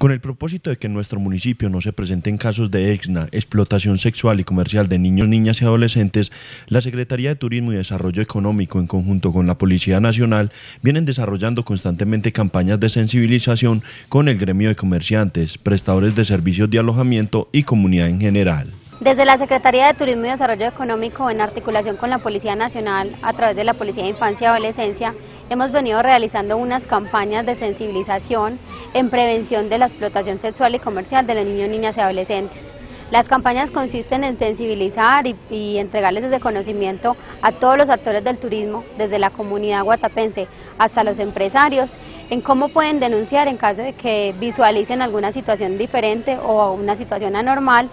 Con el propósito de que en nuestro municipio no se presenten casos de exna, explotación sexual y comercial de niños, niñas y adolescentes, la Secretaría de Turismo y Desarrollo Económico, en conjunto con la Policía Nacional, vienen desarrollando constantemente campañas de sensibilización con el gremio de comerciantes, prestadores de servicios de alojamiento y comunidad en general. Desde la Secretaría de Turismo y Desarrollo Económico, en articulación con la Policía Nacional, a través de la Policía de Infancia y Adolescencia, hemos venido realizando unas campañas de sensibilización en prevención de la explotación sexual y comercial de los niños, niñas y adolescentes. Las campañas consisten en sensibilizar y, entregarles ese conocimiento a todos los actores del turismo, desde la comunidad guatapense hasta los empresarios, en cómo pueden denunciar en caso de que visualicen alguna situación diferente o una situación anormal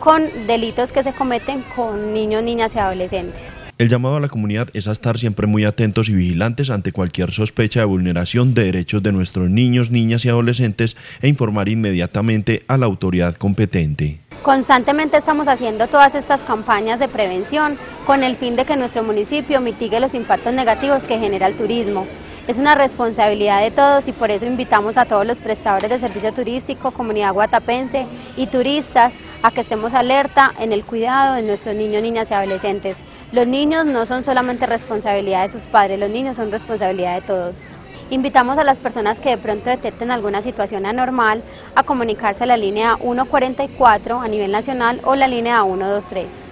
con delitos que se cometen con niños, niñas y adolescentes. El llamado a la comunidad es a estar siempre muy atentos y vigilantes ante cualquier sospecha de vulneración de derechos de nuestros niños, niñas y adolescentes e informar inmediatamente a la autoridad competente. Constantemente estamos haciendo todas estas campañas de prevención con el fin de que nuestro municipio mitigue los impactos negativos que genera el turismo. Es una responsabilidad de todos y por eso invitamos a todos los prestadores de servicio turístico, comunidad guatapense y turistas a que estemos alerta en el cuidado de nuestros niños, niñas y adolescentes. Los niños no son solamente responsabilidad de sus padres, los niños son responsabilidad de todos. Invitamos a las personas que de pronto detecten alguna situación anormal a comunicarse a la línea 144 a nivel nacional o la línea 123.